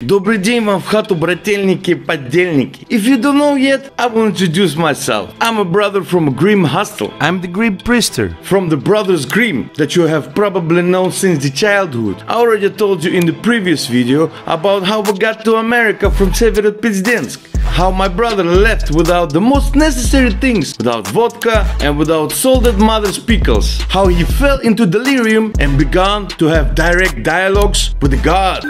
Добрый день вам в хату, брательники и поддельники. If you don't know yet, I will introduce myself. I'm a brother from Grimm Hostel. I'm the Grim Priester. From the Brothers Grimm that you have probably known since the childhood. I already told you in the previous video about how we got to America from Severodpizdensk. How my brother left without the most necessary things, without vodka and without salted mother's pickles. How he fell into delirium and began to have direct dialogues with God.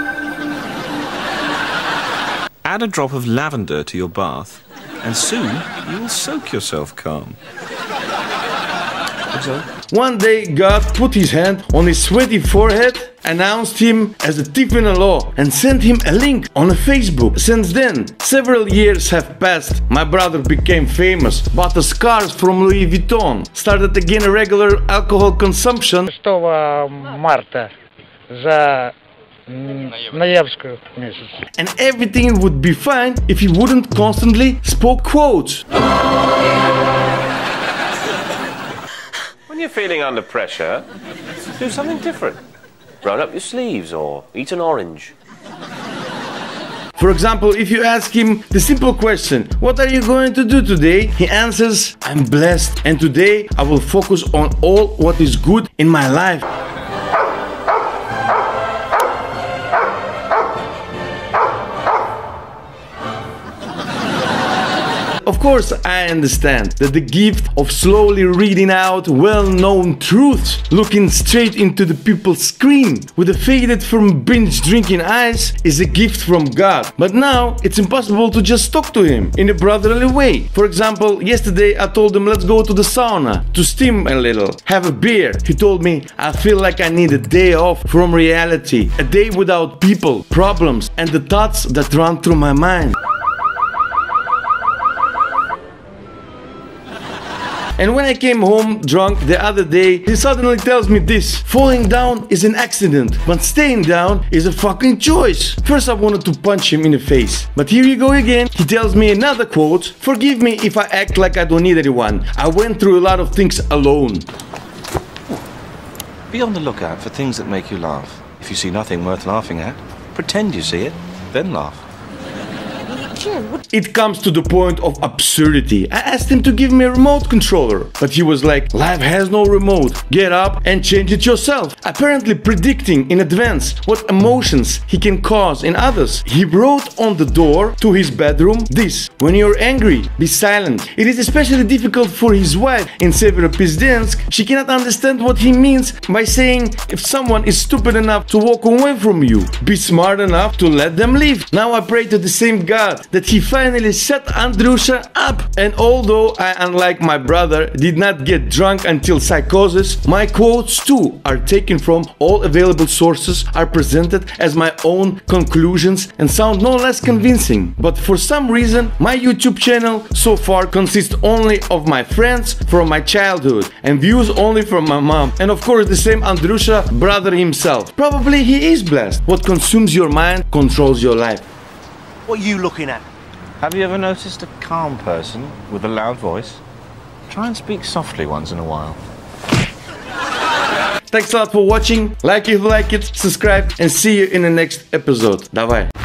Add a drop of lavender to your bath, and soon you will soak yourself calm. One day, God put his hand on his sweaty forehead, announced him as a thief in the law, and sent him a link on a Facebook. Since then, several years have passed. My brother became famous, bought the scars from Louis Vuitton, started again a regular alcohol consumption, 6 марта за м, ноябрьскую месяц. and everything would be fine if he wouldn't constantly spoke quotes. When you're feeling under pressure, do something different. Roll up your sleeves or eat an orange. For example, if you ask him the simple question, What are you going to do today? He answers, I'm blessed, and today I will focus on all what is good in my life. Of course, I understand that the gift of slowly reading out well known truths, looking straight into the people's screen with a faded from binge drinking eyes, is a gift from God. But now it's impossible to just talk to Him in a brotherly way. For example, yesterday I told him, let's go to the sauna to steam a little, have a beer. He told me, I feel like I need a day off from reality, a day without people, problems, and the thoughts that run through my mind. And when I came home drunk the other day, he suddenly tells me this falling down is an accident, but staying down is a fucking choice. First, I wanted to punch him in the face, but here you go again. He tells me another quote Forgive me if I act like I don't need anyone. I went through a lot of things alone. Be on the lookout for things that make you laugh. If you see nothing worth laughing at, pretend you see it, then laugh. It comes to the point of absurdity. I asked him to give me a remote controller, but he was like, Life has no remote. Get up and change it yourself. Apparently, predicting in advance what emotions he can cause in others. He wrote on the door to his bedroom this When you're angry, be silent. It is especially difficult for his wife in Severodpizdensk. She cannot understand what he means by saying, If someone is stupid enough to walk away from you, be smart enough to let them leave. Now I pray to the same God that he finally set Andrusha up. And although I, unlike my brother, did not get drunk until psychosis, my quotes too are taken from all available sources, are presented as my own conclusions, and sound no less convincing. But for some reason, my YouTube channel so far consists only of my friends from my childhood and views only from my mom. And of course, the same Andrusha brother himself. Probably he is blessed. What consumes your mind controls your life. What are you looking at? Have you ever noticed a calm person with a loud voice? Try and speak softly once in a while. Thanks a lot for watching. Like if you like it, subscribe, and see you in the next episode. Давай.